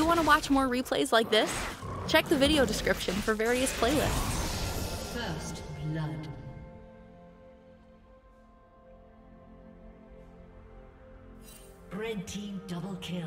you want to watch more replays like this? Check the video description for various playlists. Red team double kill.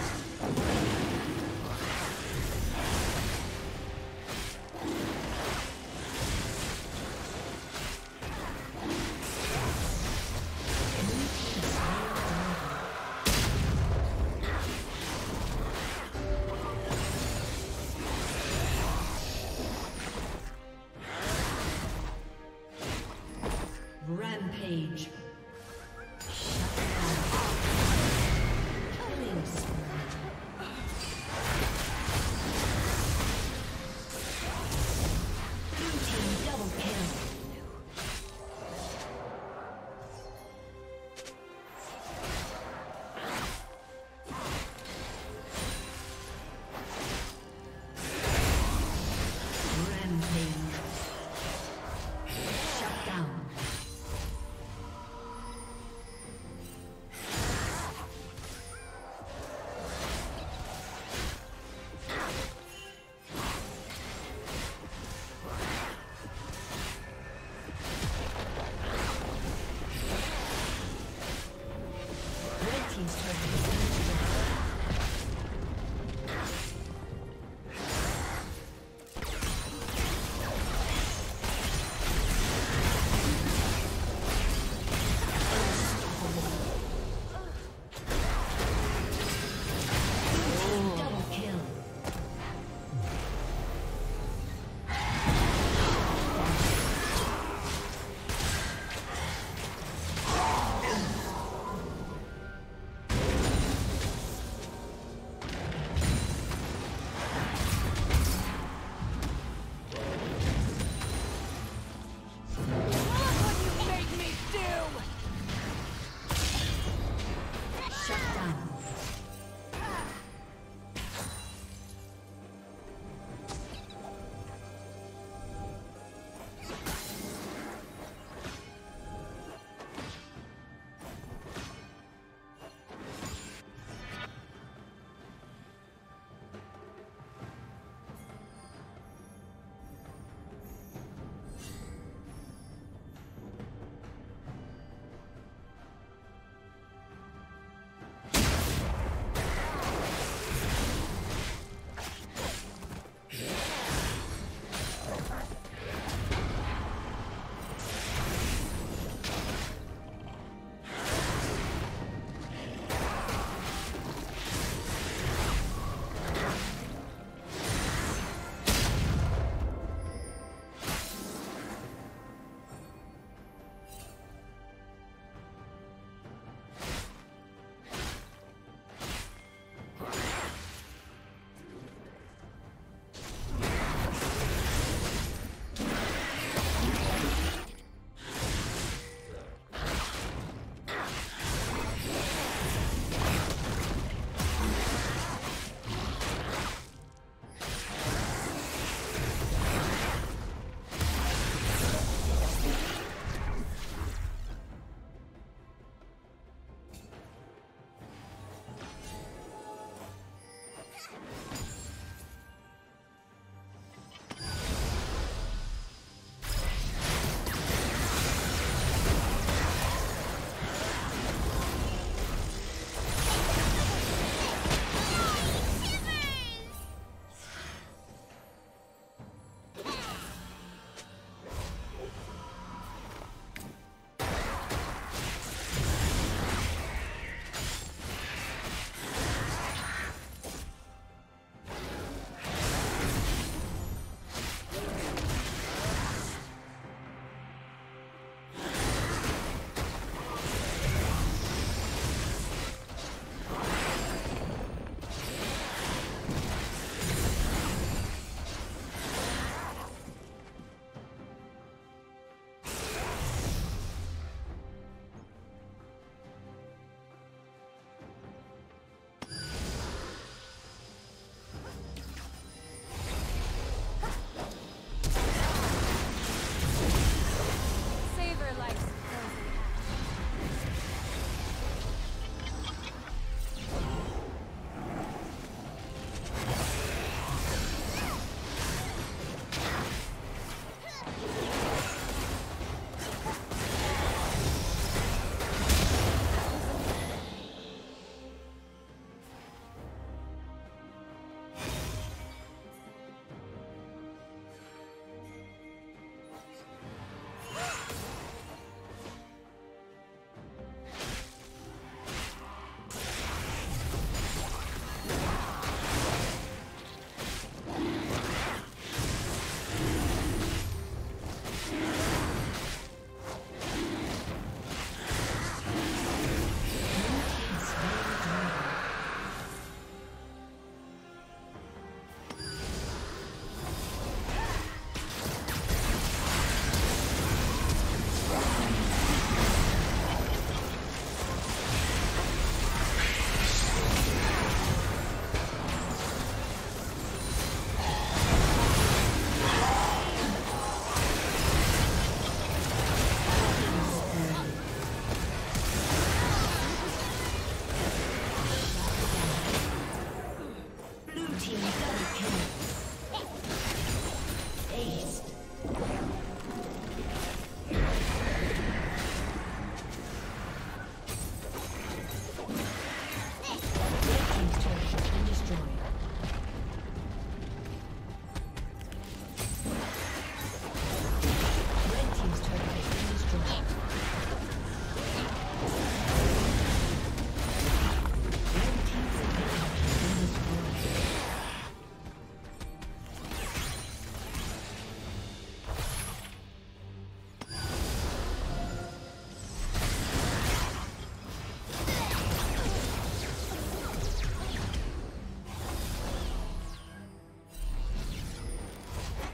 前进！